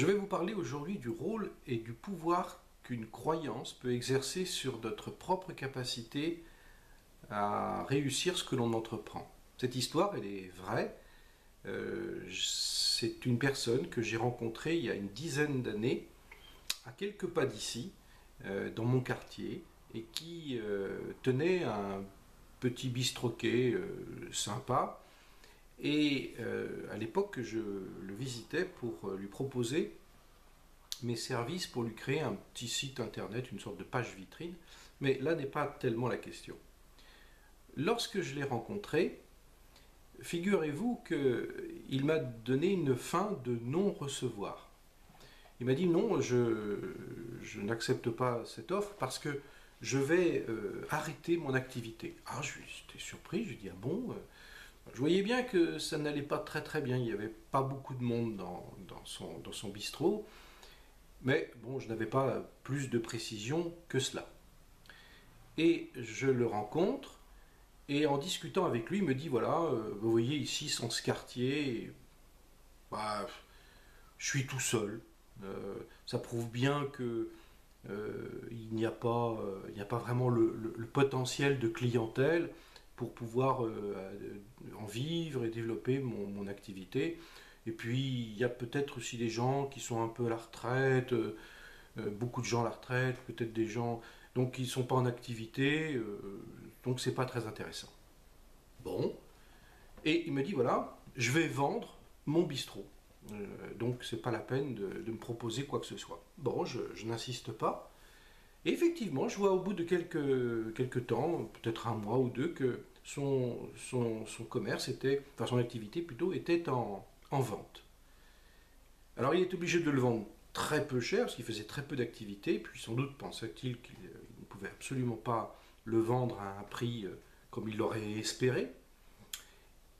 Je vais vous parler aujourd'hui du rôle et du pouvoir qu'une croyance peut exercer sur notre propre capacité à réussir ce que l'on entreprend. Cette histoire, elle est vraie. Euh, c'est une personne que j'ai rencontrée il y a une dizaine d'années, à quelques pas d'ici, euh, dans mon quartier, et qui euh, tenait un petit bistroquet sympa. Et à l'époque, je le visitais pour lui proposer mes services pour lui créer un petit site internet, une sorte de page vitrine. Mais là n'est pas tellement la question. Lorsque je l'ai rencontré, figurez-vous qu'il m'a donné une fin de non-recevoir. Il m'a dit non, je, n'accepte pas cette offre parce que je vais euh, arrêter mon activité. Ah, j'étais surpris, je lui ai dit ah bon euh, Je voyais bien que ça n'allait pas très très bien, il n'y avait pas beaucoup de monde dans, son, dans bistrot, mais bon, je n'avais pas plus de précision que cela. Et je le rencontre, et en discutant avec lui, il me dit voilà, euh, vous voyez ici, sans ce quartier, bah, je suis tout seul. Euh, ça prouve bien que euh, il n'y a pas vraiment le, potentiel de clientèle pour pouvoir en vivre et développer mon, activité. Et puis, il y a peut-être aussi des gens qui sont un peu à la retraite, beaucoup de gens à la retraite, peut-être des gens donc ils ne sont pas en activité, euh, donc c'est pas très intéressant. Bon, et il me dit voilà, je vais vendre mon bistrot. Euh, donc c'est pas la peine de, me proposer quoi que ce soit. Bon, je, n'insiste pas. Et effectivement, je vois au bout de quelques, temps, peut-être un mois ou deux, que son, commerce était, enfin son activité plutôt, était en, en vente. Alors il est obligé de le vendre très peu cher, parce qu'il faisait très peu d'activité, puis sans doute pensait-il qu'il ne pouvait absolument pas le vendre à un prix euh, comme il l'aurait espéré.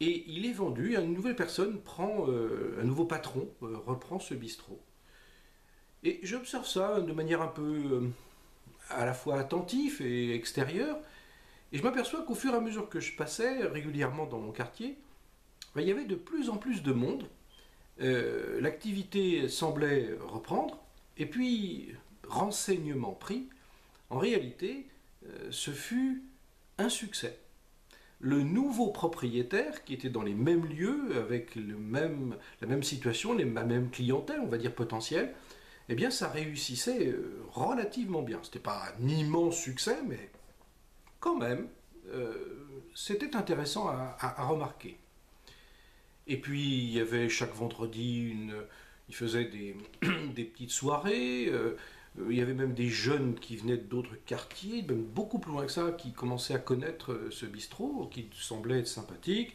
Et il est vendu, une nouvelle personne prend, euh, un nouveau patron euh, reprend ce bistrot. Et j'observe ça de manière un peu à la fois attentif et extérieure, et je m'aperçois qu'au fur et à mesure que je passais régulièrement dans mon quartier, ben, il y avait de plus en plus de monde. Euh, l'activité semblait reprendre, et puis, renseignement pris, en réalité, euh, ce fut un succès. Le nouveau propriétaire, qui était dans les mêmes lieux, avec le même, la même situation, les, la même clientèle, on va dire potentielle, eh bien ça réussissait euh, relativement bien. Ce n'était pas un immense succès, mais quand même, c'était intéressant à remarquer. Et puis il y avait chaque vendredi il faisait des, petites soirées. Euh, il y avait même des jeunes qui venaient d'autres quartiers, même beaucoup plus loin que ça, qui commençaient à connaître euh, ce bistrot, qui semblait être sympathique.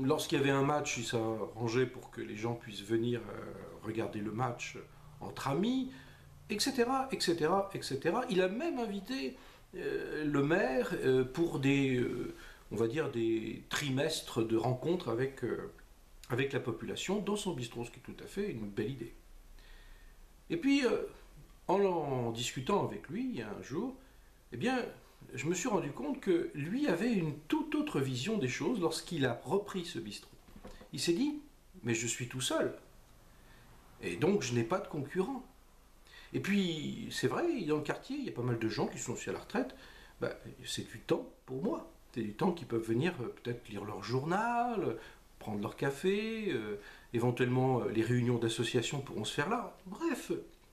Lorsqu'il y avait un match, il s'arrangeait pour que les gens puissent venir euh, regarder le match entre amis, etc., etc., etc. Il a même invité le maire pour des on va dire, des trimestres de rencontres avec, euh, avec la population dans son bistrot, ce qui est tout à fait une belle idée. Et puis, euh, en, discutant avec lui un jour, eh bien, je me suis rendu compte que lui avait une toute autre vision des choses lorsqu'il a repris ce bistrot. Il s'est dit, mais je suis tout seul, et donc je n'ai pas de concurrent. Et puis, c'est vrai, dans le quartier, il y a pas mal de gens qui sont aussi à la retraite, ben, c'est du temps pour moi du temps qui peuvent venir euh, peut-être lire leur journal, prendre leur café, euh, éventuellement euh, les réunions d'association pourront se faire là. Bref,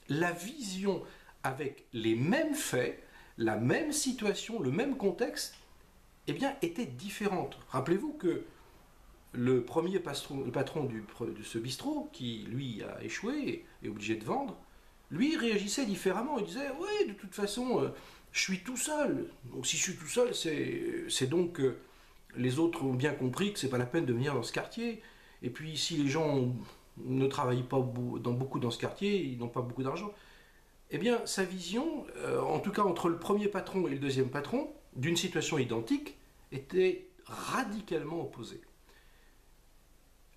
la vision avec les mêmes faits, la même situation, le même contexte, eh bien, était différente. Rappelez-vous que le premier patron, du, de ce bistrot, qui lui a échoué et est obligé de vendre, lui réagissait différemment. Il disait Oui, de toute façon, je suis tout seul. Donc si je suis tout seul, c'est donc que les autres ont bien compris que c'est pas la peine de venir dans ce quartier. Et puis si les gens ne travaillent pas dans, beaucoup dans ce quartier, ils n'ont pas beaucoup d'argent. Eh bien, sa vision, euh, en tout cas entre le premier patron et le deuxième patron, d'une situation identique, était radicalement opposée.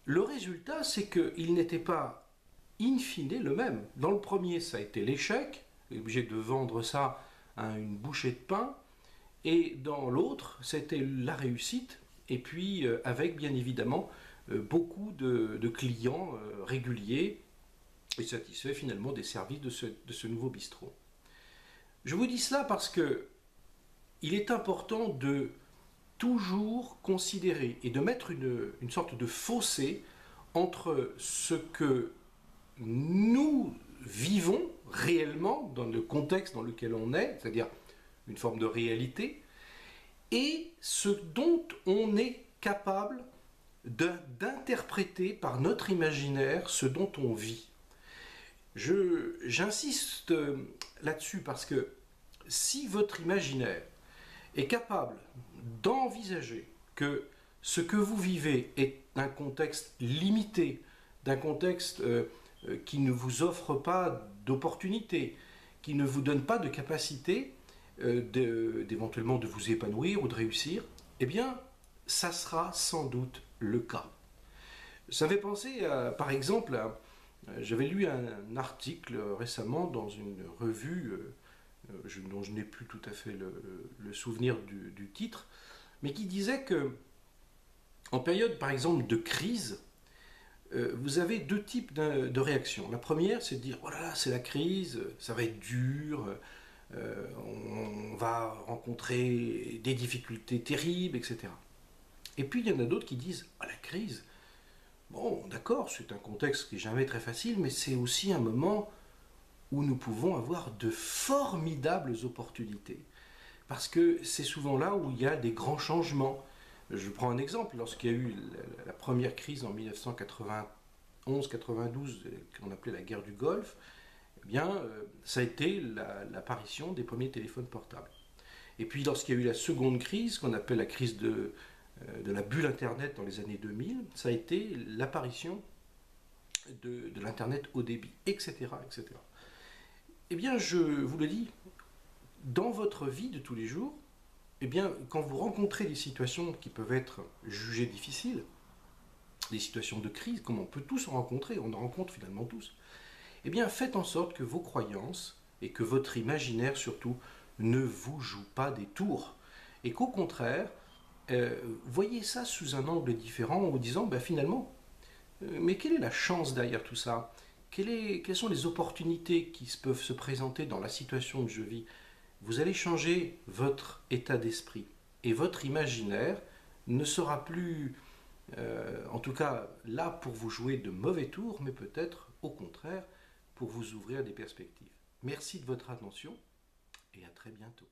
Le résultat, c'est qu'il n'était pas in fine le même. Dans le premier, ça a été l'échec, obligé de vendre ça une bouchée de pain, et dans l'autre, c'était la réussite, et puis euh, avec bien évidemment euh, beaucoup de, clients euh, réguliers et satisfait finalement des services de ce, nouveau bistrot. Je vous dis cela parce que il est important de toujours considérer et de mettre une, une sorte de fossé entre ce que nous vivons réellement dans le contexte dans lequel on est, c'est-à-dire une forme de réalité, et ce dont on est capable d'interpréter par notre imaginaire ce dont on vit. J'insiste euh, là-dessus parce que si votre imaginaire est capable d'envisager que ce que vous vivez est un contexte limité, d'un contexte euh, euh, qui ne vous offre pas d'opportunités, qui ne vous donne pas de capacité d'éventuellement de, vous épanouir ou de réussir, eh bien, ça sera sans doute le cas. Ça fait penser, par exemple, j'avais lu un, article récemment dans une revue euh, euh, dont je n'ai plus tout à fait le, souvenir du, titre, mais qui disait que en période par exemple de crise, euh, vous avez deux types de, réactions. La première, c'est de dire oh c'est la crise, ça va être dur, on, va rencontrer des difficultés terribles, etc. Et puis il y en a d'autres qui disent oh, la crise, Bon, d'accord, c'est un contexte qui n'est jamais très facile, mais c'est aussi un moment où nous pouvons avoir de formidables opportunités. Parce que c'est souvent là où il y a des grands changements. Je prends un exemple, lorsqu'il y a eu la, première crise en 1991-92, qu'on appelait la guerre du Golfe, eh bien, euh, ça a été l'apparition des premiers téléphones portables. Et puis lorsqu'il y a eu la seconde crise, qu'on appelle la crise de, euh, la bulle Internet dans les années 2000, ça a été l'apparition de, l'Internet haut débit, etc., etc. Eh bien, je vous le dis, dans votre vie de tous les jours, eh bien, quand vous rencontrez des situations qui peuvent être jugées difficiles, des situations de crise, comme on peut tous en rencontrer, on en rencontre finalement tous, eh bien, faites en sorte que vos croyances et que votre imaginaire surtout ne vous joue pas des tours. Et qu'au contraire, euh, voyez ça sous un angle différent en vous disant ben, finalement, euh, mais quelle est la chance derrière tout ça? Quelles sont les opportunités qui peuvent se présenter dans la situation que je vis Vous allez changer votre état d'esprit et votre imaginaire ne sera plus, euh, en tout cas, là pour vous jouer de mauvais tours, mais peut-être au contraire pour vous ouvrir des perspectives. Merci de votre attention et à très bientôt.